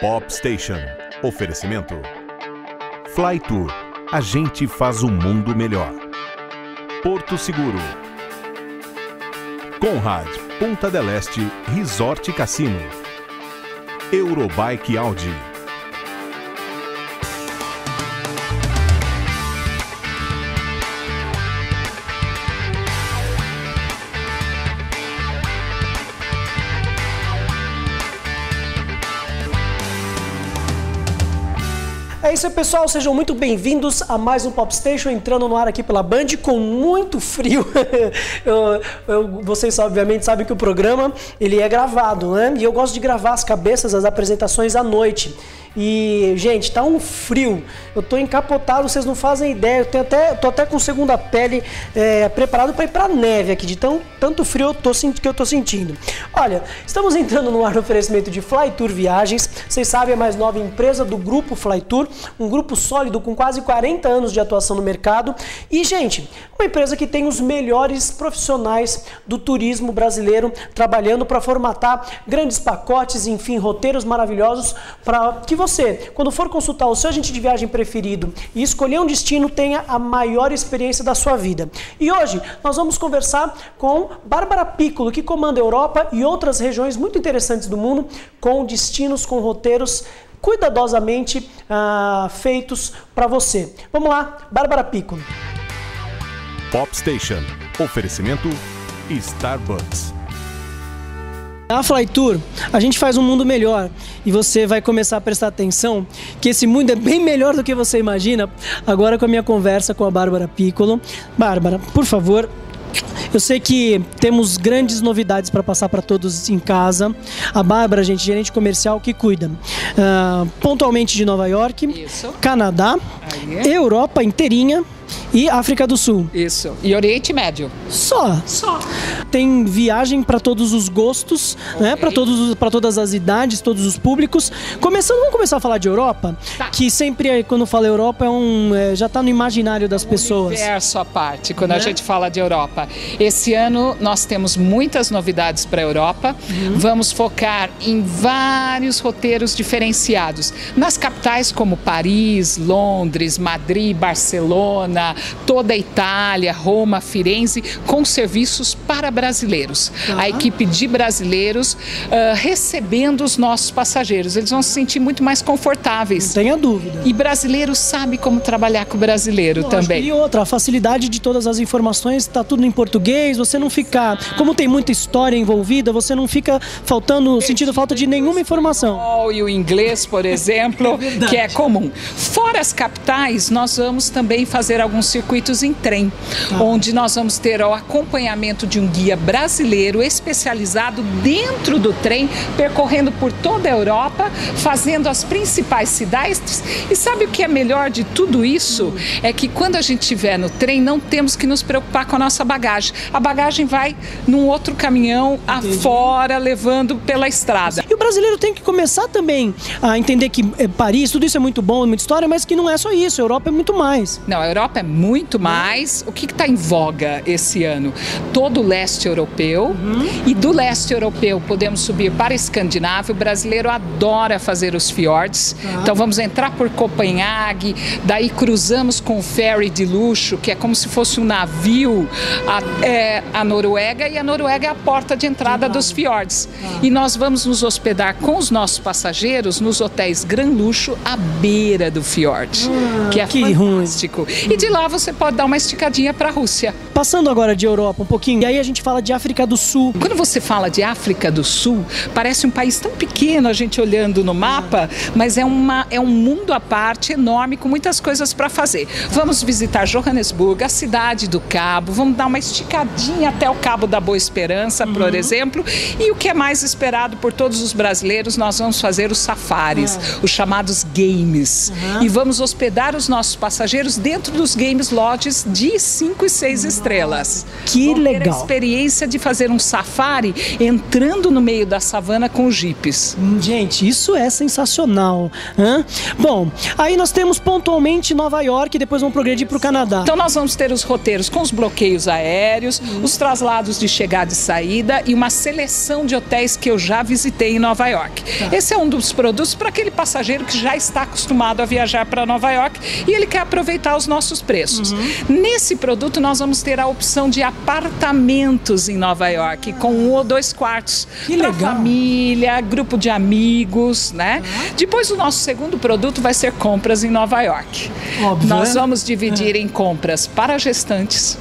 Pop Station. Oferecimento. Fly Tour. A gente faz o mundo melhor. Porto Seguro. Conrad. Ponta del Este. Resort Cassino. Eurobike Audi. É isso aí, pessoal. Sejam muito bem-vindos a mais um Pop Station, entrando no ar aqui pela Band com muito frio. eu, eu, vocês, obviamente, sabem que o programa ele é gravado, né? E eu gosto de gravar as cabeças, as apresentações à noite. E, gente, tá um frio. Eu tô encapotado, vocês não fazem ideia. Eu tenho até, tô até com segunda pele é, preparado para ir pra neve aqui, de tão, tanto frio eu tô, que eu tô sentindo. Olha, estamos entrando no ar no oferecimento de Fly Tour Viagens. Vocês sabem, é a mais nova empresa do grupo Fly Tour, um grupo sólido com quase 40 anos de atuação no mercado. E, gente, uma empresa que tem os melhores profissionais do turismo brasileiro trabalhando para formatar grandes pacotes, enfim, roteiros maravilhosos para que você, quando for consultar o seu agente de viagem preferido e escolher um destino, tenha a maior experiência da sua vida. E hoje nós vamos conversar com Bárbara Piccolo, que comanda a Europa e outras regiões muito interessantes do mundo, com destinos, com roteiros cuidadosamente ah, feitos para você. Vamos lá, Bárbara Piccolo. Pop Station. Oferecimento Starbucks. Na Fly Tour, a gente faz um mundo melhor e você vai começar a prestar atenção que esse mundo é bem melhor do que você imagina agora com a minha conversa com a Bárbara Piccolo. Bárbara, por favor, eu sei que temos grandes novidades para passar para todos em casa. A Bárbara, gente, gerente comercial que cuida uh, pontualmente de Nova York, Isso. Canadá, Aí. Europa inteirinha e África do Sul. Isso. E Oriente Médio. Só. Só. Tem viagem para todos os gostos, né? Para todos para todas as idades, todos os públicos. Começando, vamos começar a falar de Europa, Tá. que sempre quando fala Europa é um é, já está no imaginário das pessoas. Universo à parte, quando Né? a gente fala de Europa. Esse ano nós temos muitas novidades para a Europa. Uhum. Vamos focar em vários roteiros diferenciados. Nas capitais como Paris, Londres, Madrid, Barcelona, toda a Itália, Roma, Firenze, com serviços para brasileiros. Tá. A equipe de brasileiros ah, recebendo os nossos passageiros. Eles vão se sentir muito mais confortáveis. Não tenha dúvida. E brasileiro sabe como trabalhar com o brasileiro Lógico, também. E outra, a facilidade de todas as informações, está tudo em português, você não fica. Como tem muita história envolvida, você não fica faltando, sentindo falta de nenhuma informação. espanhol e o inglês, por exemplo, verdade. que é comum. Fora as capitais, nós vamos também fazer alguns circuitos em trem, onde nós vamos ter o acompanhamento de um guia brasileiro especializado dentro do trem, percorrendo por toda a Europa, fazendo as principais cidades. E sabe o que é melhor de tudo isso? É que quando a gente estiver no trem, não temos que nos preocupar com a nossa bagagem. A bagagem vai num outro caminhão afora, levando pela estrada. E o brasileiro tem que começar também a entender que é, Paris, tudo isso é muito bom, é muita história, mas que não é só isso, a Europa é muito mais. Não, a Europa é muito mais. O que está em voga esse ano? Todo o leste europeu. E do leste europeu podemos subir para a Escandinávia. O brasileiro adora fazer os fiordes. Então vamos entrar por Copenhague, daí cruzamos com o ferry de luxo, que é como se fosse um navio até a Noruega. E a Noruega é a porta de entrada dos fiordes. E nós vamos nos hospedar com os nossos passageiros nos hotéis Gran Luxo à beira do fiord, que é que ruim. fantástico. E de lá você pode dar uma esticadinha para a Rússia. Passando agora de Europa um pouquinho, e aí a gente fala de África do Sul. Quando você fala de África do Sul, parece um país tão pequeno a gente olhando no mapa, mas é, uma, é um mundo à parte enorme com muitas coisas para fazer. Vamos visitar Johannesburgo, a cidade do Cabo, vamos dar uma esticadinha até o Cabo da Boa Esperança, por exemplo. E o que é mais esperado por todos os brasileiros, nós vamos fazer os safaris, os chamados games. E vamos hospedar os nossos passageiros dentro dos games Games Lodges de 5 e 6 estrelas. Que Vão legal. A experiência de fazer um safari entrando no meio da savana com jipes. Hum, Gente, isso é sensacional. Hã? Bom, aí nós temos pontualmente Nova York e depois vamos progredir para o Canadá. Então nós vamos ter os roteiros com os bloqueios aéreos, os traslados de chegada e saída e uma seleção de hotéis que eu já visitei em Nova York. Esse é um dos produtos para aquele passageiro que já está acostumado a viajar para Nova York e ele quer aproveitar os nossos preços. Nesse produto nós vamos ter a opção de apartamentos em Nova York com um ou dois quartos Que para legal. família, grupo de amigos, né? Depois o nosso segundo produto vai ser compras em Nova York. Óbvio, Nós né? vamos dividir em compras para gestantes,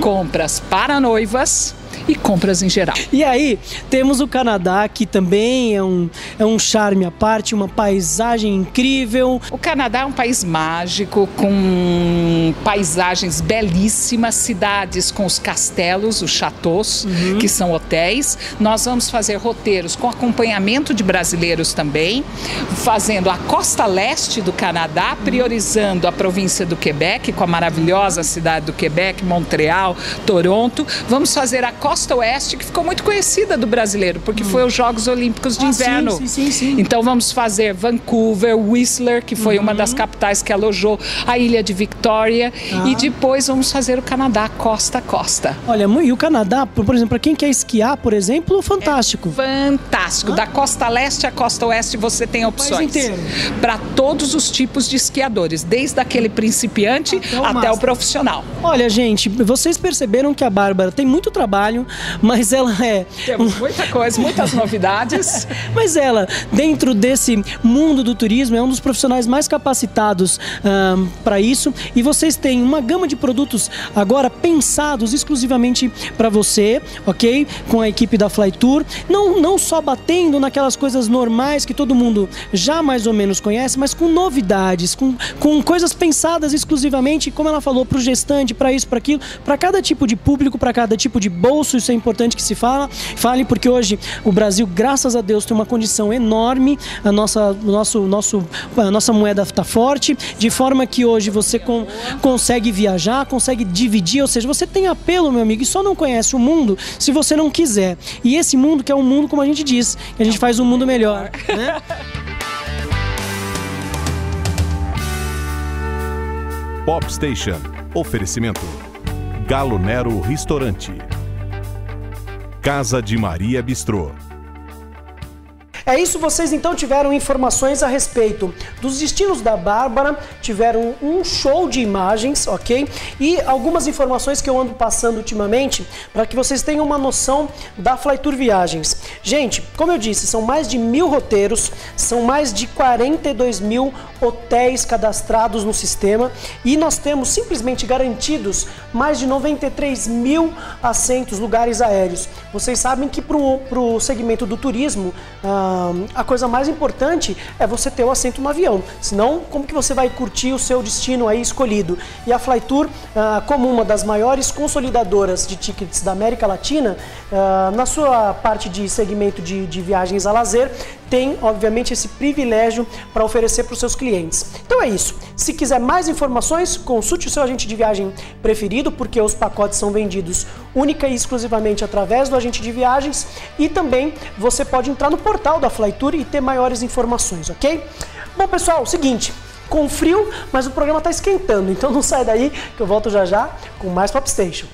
compras para noivas e compras em geral. E aí, temos o Canadá, que também é um, é um charme à parte, uma paisagem incrível. O Canadá é um país mágico, com paisagens belíssimas, cidades com os castelos, os chateaus, que são hotéis. Nós vamos fazer roteiros com acompanhamento de brasileiros também, fazendo a costa leste do Canadá, priorizando a província do Quebec, com a maravilhosa cidade do Quebec, Montreal, Toronto. Vamos fazer a costa oeste, que ficou muito conhecida do brasileiro, porque foi os Jogos Olímpicos de Ah, sim, Inverno. sim, sim, sim. Então vamos fazer Vancouver, Whistler, que foi uma das capitais que alojou a ilha de Victoria, e depois vamos fazer o Canadá costa a costa. Olha, e o Canadá, por exemplo, para quem quer esquiar, por exemplo, fantástico. Fantástico. Da costa leste à costa oeste você tem opções. Para todos os tipos de esquiadores, desde aquele principiante Até o até, o profissional. Olha, gente, vocês perceberam que a Bárbara tem muito trabalho, mas ela é. Temos muita coisa, muitas novidades. Mas ela, dentro desse mundo do turismo, é um dos profissionais mais capacitados para isso. E vocês têm uma gama de produtos agora pensados exclusivamente para você, ok? Com a equipe da Fly Tour. Não, não só batendo naquelas coisas normais que todo mundo já mais ou menos conhece, mas com novidades, com, com coisas pensadas exclusivamente, como ela falou, para o gestante, para isso, para aquilo, para cada tipo de público, para cada tipo de bolso. Isso é importante que se fala, fale, porque hoje o Brasil, graças a Deus, tem uma condição enorme. A nossa, nosso, nosso, a nossa moeda está forte, de forma que hoje você con- consegue viajar, consegue dividir, ou seja, você tem apelo, meu amigo, e só não conhece o mundo se você não quiser. E esse mundo que é um mundo, como a gente diz, que a gente faz um mundo melhor. Né? Pop Station. Oferecimento. Galo Nero Restaurante. Casa de Maria Bistrô. É isso, vocês então tiveram informações a respeito dos destinos da Bárbara, tiveram um show de imagens, ok? E algumas informações que eu ando passando ultimamente para que vocês tenham uma noção da Flytour Viagens. Gente, como eu disse, são mais de mil roteiros, são mais de 42 mil hotéis cadastrados no sistema e nós temos simplesmente garantidos mais de 93 mil assentos, lugares aéreos. Vocês sabem que para o segmento do turismo, a coisa mais importante é você ter o assento no avião. Senão, como que você vai curtir o seu destino aí escolhido? E a Flytour, ah, como uma das maiores consolidadoras de tickets da América Latina, ah, na sua parte de segmento de, de viagens a lazer, tem, obviamente, esse privilégio para oferecer para os seus clientes. Então é isso. Se quiser mais informações, consulte o seu agente de viagem preferido, porque os pacotes são vendidos única e exclusivamente através do agente de viagens e também você pode entrar no portal da Flytour e ter maiores informações, ok? Bom, pessoal, seguinte, com frio, mas o programa está esquentando, então não sai daí que eu volto já já com mais Pop Station.